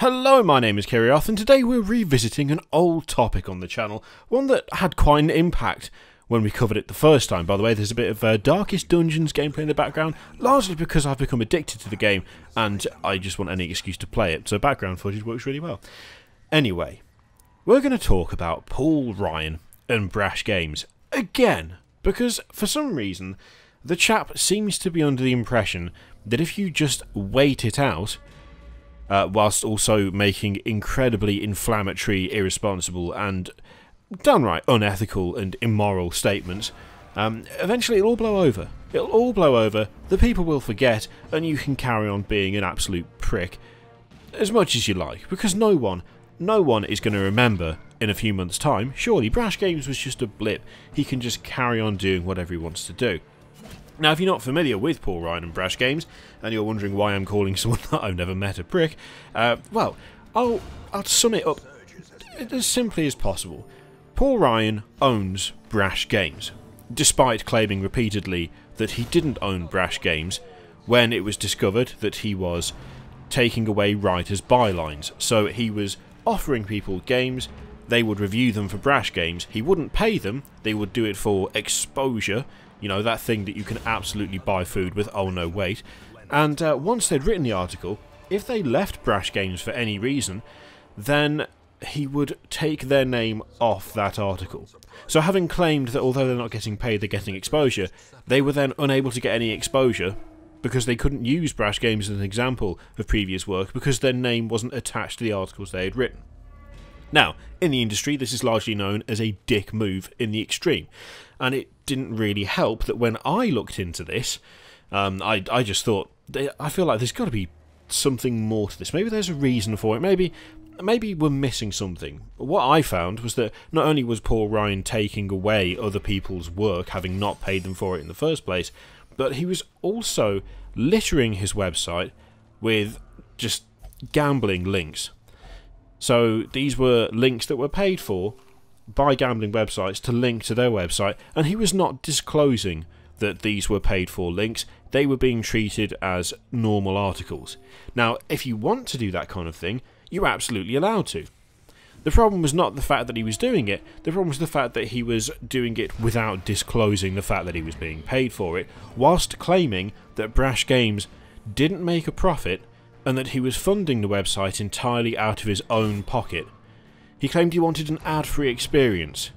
Hello, my name is Kirioth, and today we're revisiting an old topic on the channel, one that had quite an impact when we covered it the first time. By the way, there's a bit of uh, Darkest Dungeons gameplay in the background, largely because I've become addicted to the game, and I just want any excuse to play it, so background footage works really well. Anyway, we're going to talk about Paul Ryan and Brash Games again, because for some reason, the chap seems to be under the impression that if you just wait it out, uh, whilst also making incredibly inflammatory, irresponsible, and downright unethical and immoral statements, um, eventually it'll all blow over. It'll all blow over, the people will forget, and you can carry on being an absolute prick as much as you like, because no one, no one is going to remember in a few months' time. Surely, Brash Games was just a blip. He can just carry on doing whatever he wants to do. Now, if you're not familiar with Paul Ryan and Brash Games, and you're wondering why I'm calling someone that I've never met a prick, uh, well, I'll, I'll sum it up as simply as possible. Paul Ryan owns Brash Games, despite claiming repeatedly that he didn't own Brash Games when it was discovered that he was taking away writers' bylines. So he was offering people games, they would review them for Brash Games, he wouldn't pay them, they would do it for exposure, you know, that thing that you can absolutely buy food with, oh no, wait. And uh, once they'd written the article, if they left Brash Games for any reason, then he would take their name off that article. So having claimed that although they're not getting paid, they're getting exposure, they were then unable to get any exposure because they couldn't use Brash Games as an example of previous work because their name wasn't attached to the articles they had written. Now, in the industry, this is largely known as a dick move in the extreme, and it didn't really help that when I looked into this, um, I, I just thought, I feel like there's got to be something more to this. Maybe there's a reason for it. Maybe maybe we're missing something. What I found was that not only was Paul Ryan taking away other people's work, having not paid them for it in the first place, but he was also littering his website with just gambling links. So these were links that were paid for by gambling websites to link to their website, and he was not disclosing that these were paid for links. They were being treated as normal articles. Now, if you want to do that kind of thing, you're absolutely allowed to. The problem was not the fact that he was doing it, the problem was the fact that he was doing it without disclosing the fact that he was being paid for it, whilst claiming that Brash Games didn't make a profit and that he was funding the website entirely out of his own pocket. He claimed he wanted an ad free experience,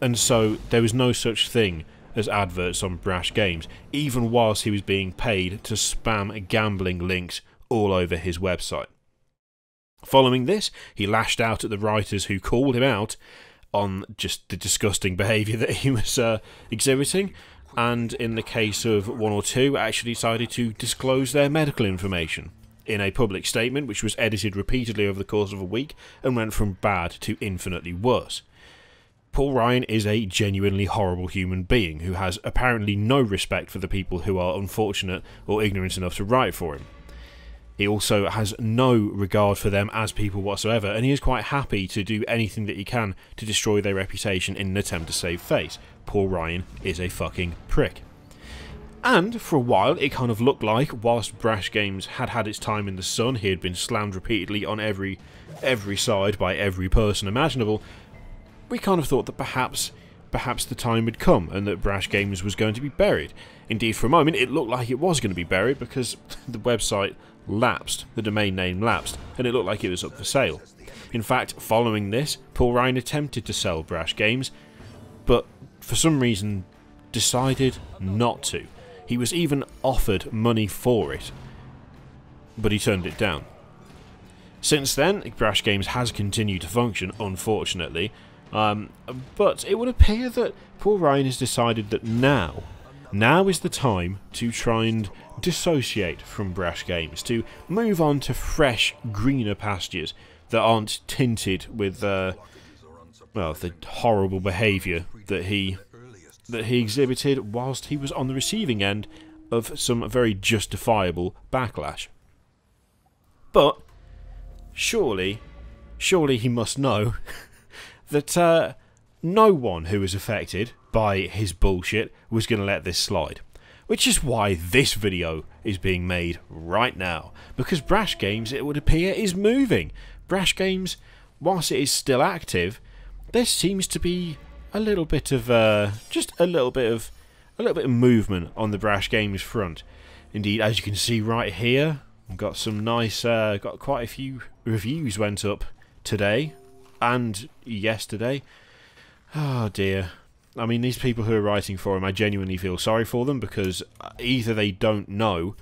and so there was no such thing as adverts on Brash Games, even whilst he was being paid to spam gambling links all over his website. Following this, he lashed out at the writers who called him out on just the disgusting behaviour that he was uh, exhibiting, and in the case of one or two, actually decided to disclose their medical information in a public statement which was edited repeatedly over the course of a week and went from bad to infinitely worse. Paul Ryan is a genuinely horrible human being who has apparently no respect for the people who are unfortunate or ignorant enough to write for him. He also has no regard for them as people whatsoever, and he is quite happy to do anything that he can to destroy their reputation in an attempt to save face. Paul Ryan is a fucking prick. And for a while, it kind of looked like, whilst Brash Games had had its time in the sun, he had been slammed repeatedly on every every side by every person imaginable. We kind of thought that perhaps perhaps the time had come and that Brash Games was going to be buried. Indeed, for a moment, it looked like it was going to be buried because the website lapsed, the domain name lapsed, and it looked like it was up for sale. In fact, following this, Paul Ryan attempted to sell Brash Games, but for some reason decided not to. He was even offered money for it, but he turned it down. Since then, Brash Games has continued to function, unfortunately, um, but it would appear that Paul Ryan has decided that now, now is the time to try and dissociate from Brash Games, to move on to fresh, greener pastures that aren't tinted with, uh, well, the horrible behaviour that he that he exhibited whilst he was on the receiving end of some very justifiable backlash. But surely, surely he must know that uh, no one who was affected by his bullshit was going to let this slide. which is why this video is being made right now. Because Brash Games, it would appear, is moving. Brash Games, whilst it is still active, there seems to be a little bit of, uh, just a little bit of, a little bit of movement on the Brash Games front. Indeed, as you can see right here, got some nice, uh, got quite a few reviews went up today and yesterday. Oh dear. I mean, these people who are writing for him, I genuinely feel sorry for them because either they don't know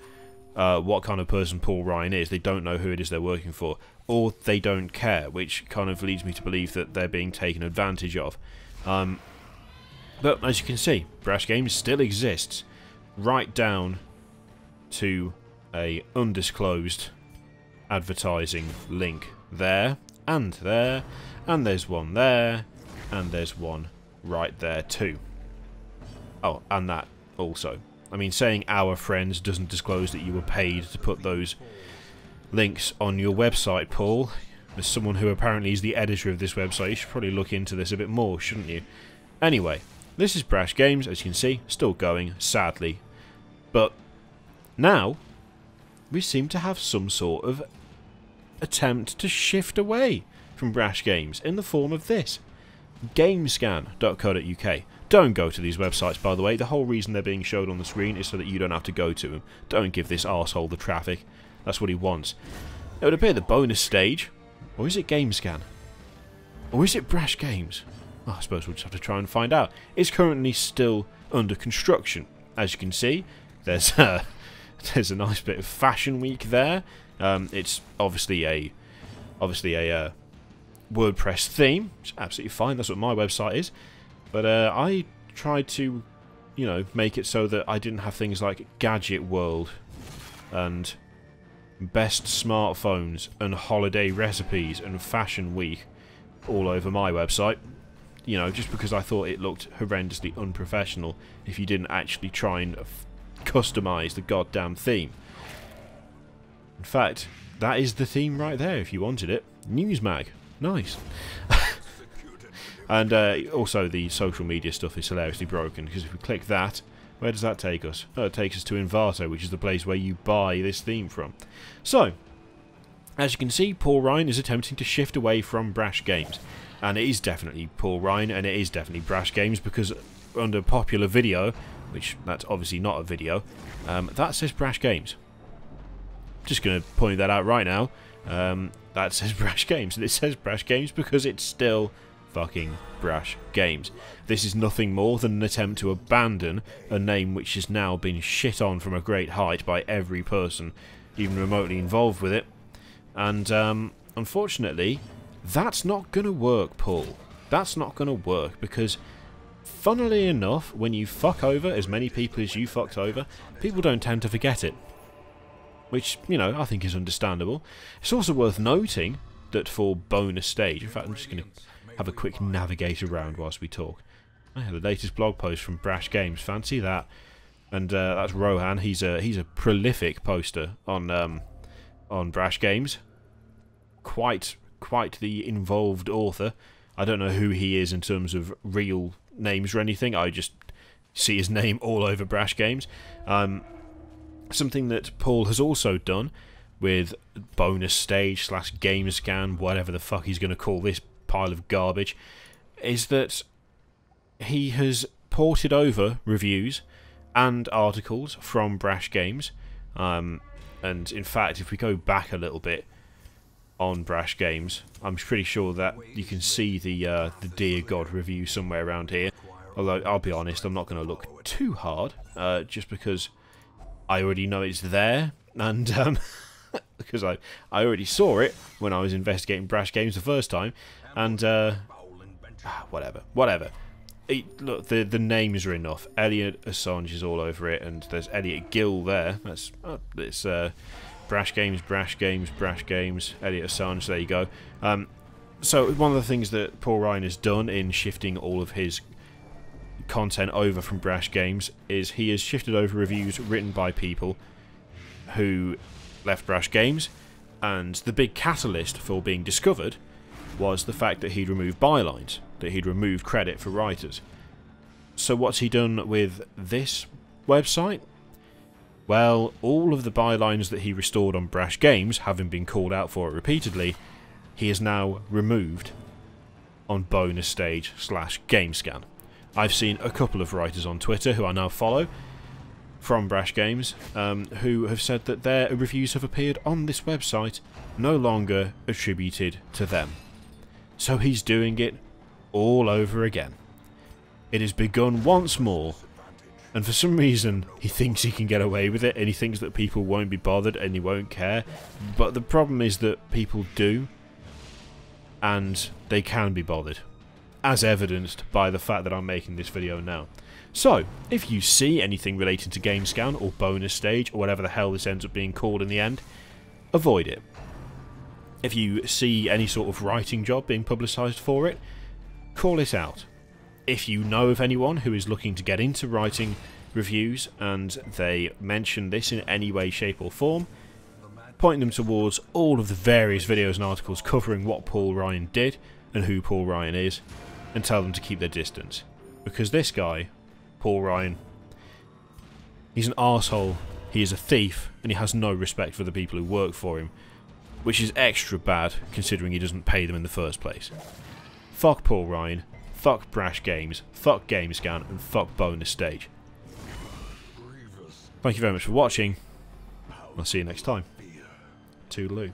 uh, what kind of person Paul Ryan is, they don't know who it is they're working for, or they don't care, which kind of leads me to believe that they're being taken advantage of. Um, but as you can see, Brash Games still exists, right down to a undisclosed advertising link there, and there, and there's one there, and there's one right there too. Oh, and that also. I mean, saying our friends doesn't disclose that you were paid to put those links on your website, Paul. As someone who apparently is the editor of this website, you should probably look into this a bit more, shouldn't you? Anyway, this is Brash Games, as you can see, still going, sadly. But now, we seem to have some sort of attempt to shift away from Brash Games in the form of this gamescan.co.uk. Don't go to these websites, by the way. The whole reason they're being showed on the screen is so that you don't have to go to them. Don't give this arsehole the traffic. That's what he wants. It would appear the bonus stage, or is it Gamescan? Or is it Brash Games? Oh, I suppose we'll just have to try and find out. It's currently still under construction. As you can see, there's a, there's a nice bit of Fashion Week there. Um, it's obviously a obviously a uh, WordPress theme, is absolutely fine. That's what my website is. But uh, I tried to, you know, make it so that I didn't have things like Gadget World and best smartphones and holiday recipes and fashion week all over my website. You know, just because I thought it looked horrendously unprofessional if you didn't actually try and customize the goddamn theme. In fact, that is the theme right there if you wanted it. Newsmag. Nice. and uh, also the social media stuff is hilariously broken because if we click that, where does that take us? Oh, it takes us to Envato, which is the place where you buy this theme from. So, as you can see, Paul Ryan is attempting to shift away from Brash Games. And it is definitely Paul Ryan, and it is definitely Brash Games, because under popular video, which that's obviously not a video, um, that says Brash Games. Just going to point that out right now. Um, that says Brash Games. And it says Brash Games because it's still fucking Brash Games. This is nothing more than an attempt to abandon a name which has now been shit on from a great height by every person even remotely involved with it. And um, unfortunately, that's not going to work, Paul. That's not going to work because, funnily enough, when you fuck over as many people as you fucked over, people don't tend to forget it which, you know, I think is understandable. It's also worth noting that for bonus stage, in fact, I'm just going to have a quick navigate around whilst we talk. Have the latest blog post from Brash Games. Fancy that. And uh, that's Rohan. He's a he's a prolific poster on um, on Brash Games. Quite quite the involved author. I don't know who he is in terms of real names or anything. I just see his name all over Brash Games. Um, Something that Paul has also done with bonus stage slash game scan, whatever the fuck he's going to call this pile of garbage, is that he has ported over reviews and articles from Brash Games. Um, and in fact, if we go back a little bit on Brash Games, I'm pretty sure that you can see the uh, the Dear God review somewhere around here. Although I'll be honest, I'm not going to look too hard, uh, just because I already know it's there, and um, because I I already saw it when I was investigating Brash Games the first time, and uh, whatever, whatever. It, look, the the names are enough. Elliot Assange is all over it, and there's Elliot Gill there. That's uh, it's uh, Brash Games, Brash Games, Brash Games. Elliot Assange. There you go. Um, so one of the things that Paul Ryan has done in shifting all of his content over from Brash Games is he has shifted over reviews written by people who left Brash Games, and the big catalyst for being discovered was the fact that he'd removed bylines, that he'd removed credit for writers. So what's he done with this website? Well, all of the bylines that he restored on Brash Games, having been called out for it repeatedly, he has now removed on bonus stage slash gamescan. I've seen a couple of writers on Twitter who I now follow from Brash Games um, who have said that their reviews have appeared on this website, no longer attributed to them. So he's doing it all over again. It has begun once more, and for some reason he thinks he can get away with it and he thinks that people won't be bothered and he won't care. But the problem is that people do, and they can be bothered, as evidenced by the fact that I'm making this video now. So, if you see anything relating to GameScan or bonus stage or whatever the hell this ends up being called in the end, avoid it. If you see any sort of writing job being publicised for it, call it out. If you know of anyone who is looking to get into writing reviews and they mention this in any way, shape or form, point them towards all of the various videos and articles covering what Paul Ryan did and who Paul Ryan is, and tell them to keep their distance. Because this guy Paul Ryan. He's an asshole, he is a thief, and he has no respect for the people who work for him, which is extra bad considering he doesn't pay them in the first place. Fuck Paul Ryan, fuck Brash Games, fuck GameScan, and fuck Bonus Stage. Thank you very much for watching. I'll see you next time. Toodaloo.